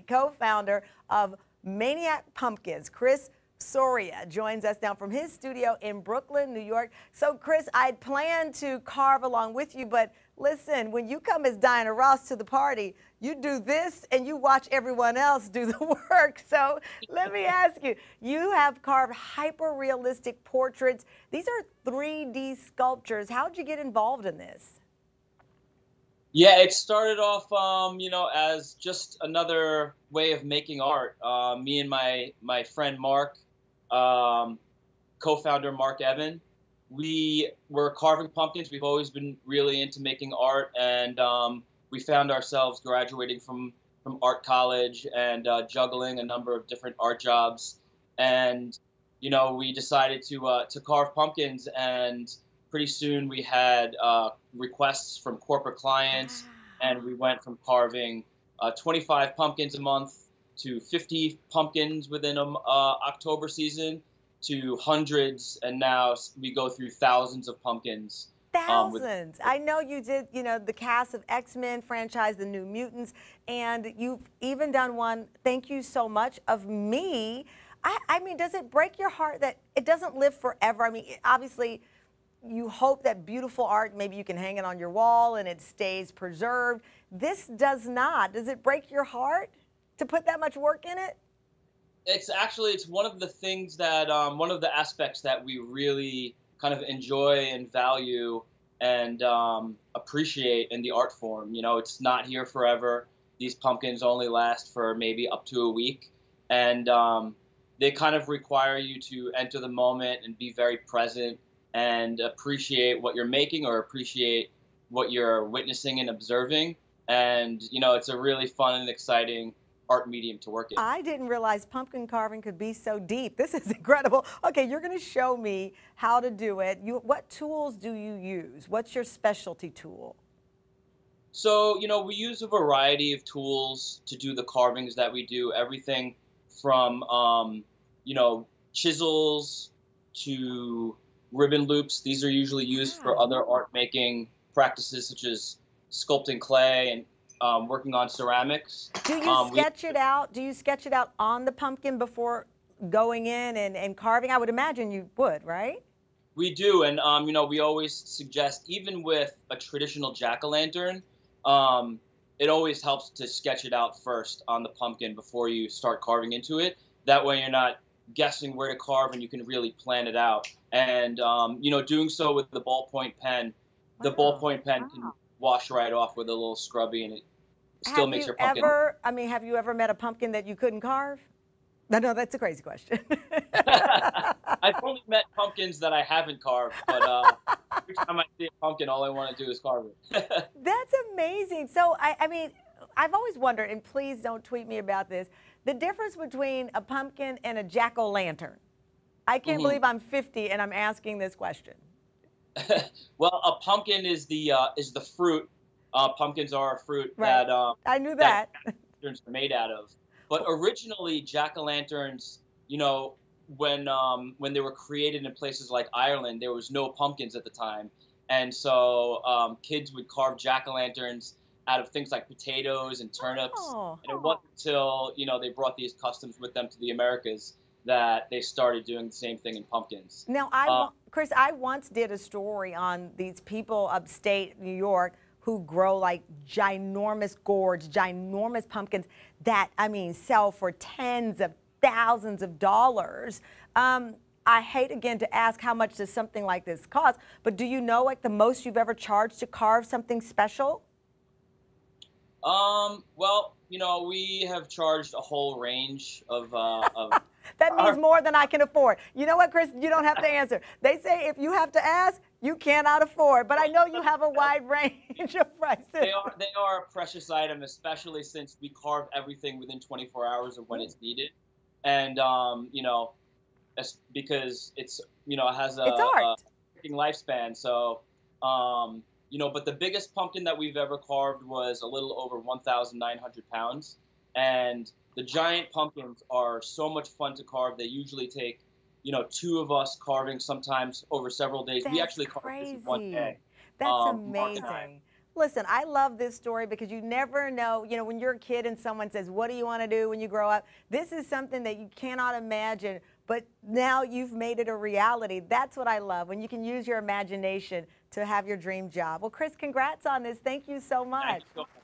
co-founder of Maniac Pumpkins, Chris Soria joins us now from his studio in Brooklyn, New York. So, Chris, I'd planned to carve along with you, but listen, when you come as Diana Ross to the party, you do this and you watch everyone else do the work. So, let me ask you you have carved hyper realistic portraits. These are 3D sculptures. How'd you get involved in this? Yeah, it started off, um, you know, as just another way of making art. Uh, me and my my friend Mark, um, co-founder Mark Evan, we were carving pumpkins. We've always been really into making art, and um, we found ourselves graduating from from art college and uh, juggling a number of different art jobs. And you know, we decided to uh, to carve pumpkins and pretty soon we had uh, requests from corporate clients, and we went from carving uh, 25 pumpkins a month to 50 pumpkins within a uh, October season to hundreds, and now we go through thousands of pumpkins. Um, thousands. Um, I know you did, you know, the cast of X Men franchise, The New Mutants, and you've even done one, thank you so much, of me. I, I mean, does it break your heart that it doesn't live forever? I mean, obviously, you hope that beautiful art, maybe you can hang it on your wall and it stays preserved. This does not. Does it break your heart to put that much work in it? It's actually, it's one of the things that, um, one of the aspects that we really kind of enjoy and value and um, appreciate in the art form. You know, it's not here forever. These pumpkins only last for maybe up to a week. And um, they kind of require you to enter the moment and be very present and appreciate what you're making or appreciate what you're witnessing and observing. And, you know, it's a really fun and exciting art medium to work in. I didn't realize pumpkin carving could be so deep. This is incredible. Okay, you're going to show me how to do it. You, what tools do you use? What's your specialty tool? So, you know, we use a variety of tools to do the carvings that we do. Everything from, um, you know, chisels to ribbon loops. These are usually used for other art making practices such as sculpting clay and um, working on ceramics. Do you um, sketch we, it out? Do you sketch it out on the pumpkin before going in and, and carving? I would imagine you would, right? We do, and um, you know, we always suggest, even with a traditional jack o' lantern, um, it always helps to sketch it out first on the pumpkin before you start carving into it. That way, you're not guessing where to carve and you can really plan it out. And um, you know, doing so with the ballpoint pen, the wow. ballpoint pen wow. can wash right off with a little scrubby, and it still have makes you your pumpkin. Ever, I mean, have you ever met a pumpkin that you couldn't carve? No, no, that's a crazy question. I've only met pumpkins that I haven't carved, but uh, every time I see a pumpkin, all I want to do is carve it. that's amazing. So, I, I mean, I've always wondered, and please don't tweet me about this, the difference between a pumpkin and a jack o' lantern. I can't mm-hmm. believe I'm 50 and I'm asking this question. well, a pumpkin is the uh, is the fruit. Uh, pumpkins are a fruit right. that um, I knew that, that lanterns are made out of. But originally, jack o' lanterns, you know, when um, when they were created in places like Ireland, there was no pumpkins at the time, and so um, kids would carve jack o' lanterns out of things like potatoes and turnips. Oh. And it wasn't until you know they brought these customs with them to the Americas that they started doing the same thing in pumpkins. Now, I, uh, Chris, I once did a story on these people upstate New York who grow like ginormous gourds, ginormous pumpkins that I mean sell for tens of thousands of dollars. Um, I hate again to ask how much does something like this cost, but do you know like the most you've ever charged to carve something special? Um, well, you know, we have charged a whole range of. Uh, of that means our... more than I can afford. You know what, Chris? You don't have to answer. They say if you have to ask, you cannot afford. But I know you have a wide range of prices. They are they are a precious item, especially since we carve everything within 24 hours of when it's needed, and um, you know, because it's you know it has a, it's a lifespan. So um, you know, but the biggest pumpkin that we've ever carved was a little over 1,900 pounds. And the giant pumpkins are so much fun to carve. They usually take, you know, two of us carving sometimes over several days. That's we actually carve crazy. this one day. That's um, amazing. Listen, I love this story because you never know, you know, when you're a kid and someone says, What do you want to do when you grow up? This is something that you cannot imagine, but now you've made it a reality. That's what I love when you can use your imagination to have your dream job. Well, Chris, congrats on this. Thank you so much. Thank you so much.